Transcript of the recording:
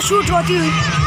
Shoot होती हुई?